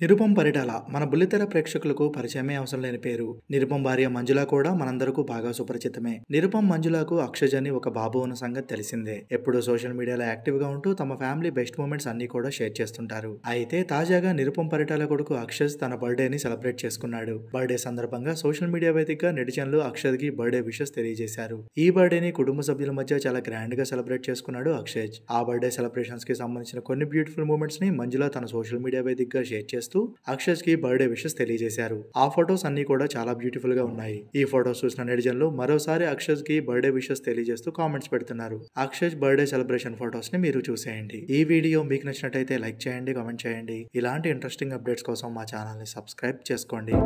నిరుపం పరిటాల మన బుల్లితెర ప్రేక్షకులకు పరిచయమే అవసరం లేని పేరు. నిరుపం భార్య మంజుల కూడా మనందరకు బాగా సుపరిచితమే. నిరుపం మంజులకు అక్షజ్ అని ఒక బాబు ఉన్న సంగతి తెలిసిందే. ఎప్పుడూ సోషల్ మీడియాలో యాక్టివ్గా ఉంటూ తమ ఫ్యామిలీ బెస్ట్ మూమెంట్స్ అన్ని కూడా షేర్ చేస్తుంటారు. అయితే తాజాగా నిరుపం పరిటాల కొడుకు అక్షజ్ తన బర్త్డేని సెలబ్రేట్ చేసుకున్నాడు. బర్త్డే సందర్భంగా సోషల్ మీడియా వేదికగా నెటిజన్లు అక్షజ్కి బర్త్డే విషెస్ తెలియజేశారు. ఈ బర్త్డేని కుటుంబ సభ్యుల మధ్య చాలా గ్రాండ్గా సెలబ్రేట్ చేసుకున్నాడు అక్షజ్. ఆ బర్త్డే సెలబ్రేషన్స్కి సంబంధించిన కొన్ని బ్యూటిఫుల్ మూమెంట్స్ని మంజుల తన సోషల్ మీడియా వేదికగా షేర్ చేస్తారు చేస్తూ అక్షజ్కి బర్త్డే విషెస్ తెలియజేశారు. ఆ ఫొటోస్ అన్ని కూడా చాలా బ్యూటిఫుల్గా ఉన్నాయి. ఈ ఫొటోస్ చూసిన నెటిజన్లు మరోసారి అక్షజ్కి బర్త్డే విషెస్ తెలియజేస్తూ కామెంట్స్ పెడుతున్నారు. అక్షష్ బర్త్డే సెలబ్రేషన్ ఫొటోస్ని మీరు చూసేయండి. ఈ వీడియో మీకు నచ్చినట్టయితే లైక్ చేయండి కామెంట్ చేయండి. ఇలాంటి ఇంట్రెస్టింగ్ అప్డేట్స్ కోసం మా ఛానల్ని సబ్స్క్రైబ్ చేసుకోండి.